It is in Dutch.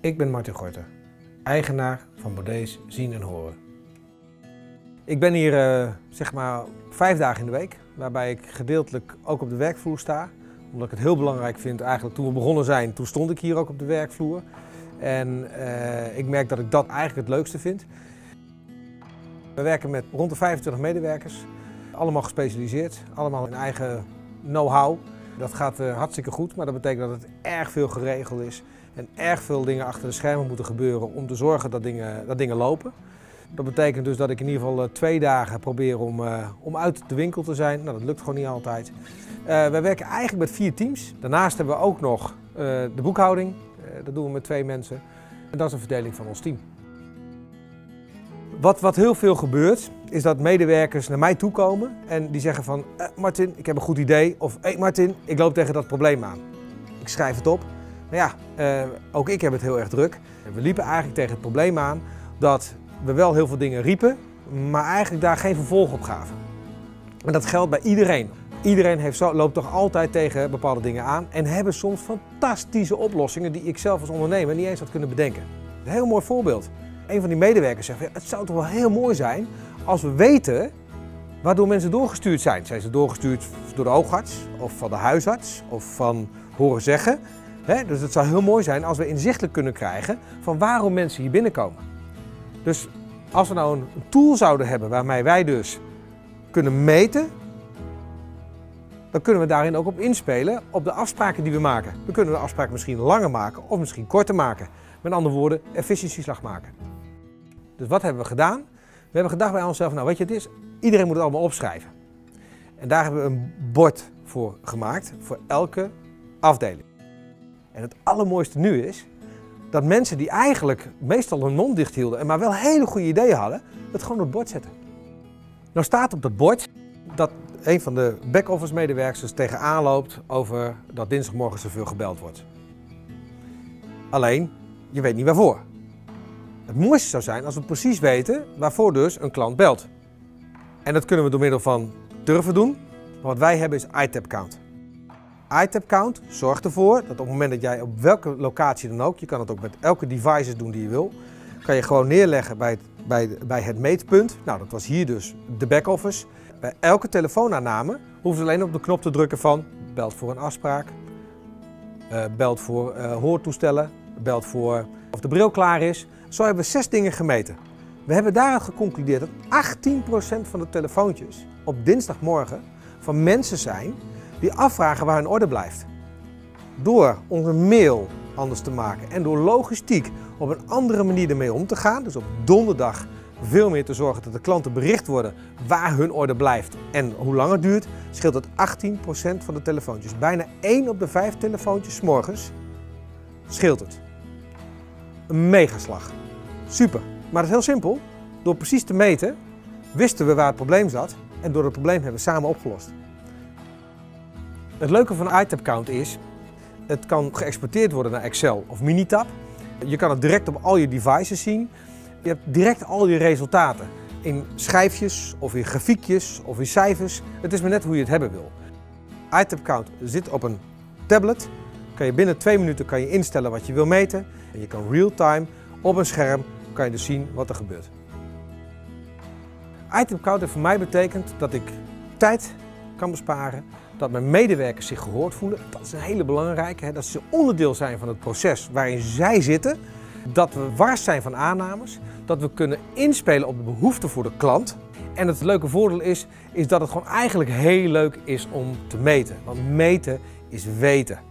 Ik ben Martin Gorter, eigenaar van Bordees Zien en Horen. Ik ben hier uh, zeg maar vijf dagen in de week, waarbij ik gedeeltelijk ook op de werkvloer sta. Omdat ik het heel belangrijk vind, eigenlijk toen we begonnen zijn, toen stond ik hier ook op de werkvloer. En uh, ik merk dat ik dat eigenlijk het leukste vind. We werken met rond de 25 medewerkers, allemaal gespecialiseerd, allemaal in eigen know-how. Dat gaat uh, hartstikke goed, maar dat betekent dat het erg veel geregeld is en erg veel dingen achter de schermen moeten gebeuren om te zorgen dat dingen, dat dingen lopen. Dat betekent dus dat ik in ieder geval uh, twee dagen probeer om, uh, om uit de winkel te zijn. Nou, dat lukt gewoon niet altijd. wij werken eigenlijk met vier teams. Daarnaast hebben we ook nog de boekhouding. dat doen we met twee mensen. En dat is een verdeling van ons team. Wat, wat heel veel gebeurt, is dat medewerkers naar mij toe komen en die zeggen van eh, Martin, ik heb een goed idee. Of hey Martin, ik loop tegen dat probleem aan. Ik schrijf het op. Maar ja, eh, ook ik heb het heel erg druk. We liepen eigenlijk tegen het probleem aan dat we wel heel veel dingen riepen, maar eigenlijk daar geen vervolg op gaven. En dat geldt bij iedereen. Iedereen heeft zo, loopt toch altijd tegen bepaalde dingen aan en hebben soms fantastische oplossingen die ik zelf als ondernemer niet eens had kunnen bedenken. Een heel mooi voorbeeld een van die medewerkers zegt, het zou toch wel heel mooi zijn als we weten waardoor mensen doorgestuurd zijn. Zijn ze doorgestuurd door de oogarts of van de huisarts of van horen zeggen. Dus het zou heel mooi zijn als we inzichtelijk kunnen krijgen van waarom mensen hier binnenkomen. Dus als we nou een tool zouden hebben waarmee wij dus kunnen meten, dan kunnen we daarin ook op inspelen op de afspraken die we maken. We kunnen de afspraken misschien langer maken of misschien korter maken. Met andere woorden, efficiëntieslag maken. Dus wat hebben we gedaan? We hebben gedacht bij onszelf, nou weet je het is, iedereen moet het allemaal opschrijven. En daar hebben we een bord voor gemaakt, voor elke afdeling. En het allermooiste nu is, dat mensen die eigenlijk meestal hun mond dicht hielden en maar wel hele goede ideeën hadden, het gewoon op het bord zetten. Nou staat op dat bord dat een van de back-office medewerkers tegenaan loopt over dat dinsdagmorgen zoveel gebeld wordt. Alleen, je weet niet waarvoor. Het mooiste zou zijn als we precies weten waarvoor dus een klant belt. En dat kunnen we door middel van durven doen. Wat wij hebben is iTap Count. iTap Count zorgt ervoor dat op het moment dat jij op welke locatie dan ook, je kan het ook met elke device doen die je wil, kan je gewoon neerleggen bij het, bij, bij het meetpunt. Nou, dat was hier dus de back-office. Bij elke telefoonaanname hoeven ze alleen op de knop te drukken van belt voor een afspraak, uh, belt voor uh, hoortoestellen, belt voor of de bril klaar is. Zo hebben we zes dingen gemeten. We hebben daaruit geconcludeerd dat 18% van de telefoontjes op dinsdagmorgen van mensen zijn die afvragen waar hun orde blijft. Door onze mail anders te maken en door logistiek op een andere manier ermee om te gaan, dus op donderdag veel meer te zorgen dat de klanten bericht worden waar hun orde blijft en hoe lang het duurt, scheelt het 18% van de telefoontjes. Bijna 1 op de 5 telefoontjes morgens scheelt het. Een megaslag. Super. Maar het is heel simpel. Door precies te meten wisten we waar het probleem zat en door het probleem hebben we samen opgelost. Het leuke van iTab Count is, het kan geëxporteerd worden naar Excel of Minitab. Je kan het direct op al je devices zien. Je hebt direct al je resultaten in schijfjes of in grafiekjes of in cijfers. Het is maar net hoe je het hebben wil. iTab Count zit op een tablet. Kan je binnen twee minuten kan je instellen wat je wil meten. En je kan real-time op een scherm kan je dus zien wat er gebeurt. Item Counter voor mij betekent dat ik tijd kan besparen, dat mijn medewerkers zich gehoord voelen. Dat is een hele belangrijke, hè? dat ze onderdeel zijn van het proces waarin zij zitten. Dat we wars zijn van aannames, dat we kunnen inspelen op de behoeften voor de klant. En het leuke voordeel is, is dat het gewoon eigenlijk heel leuk is om te meten. Want meten is weten.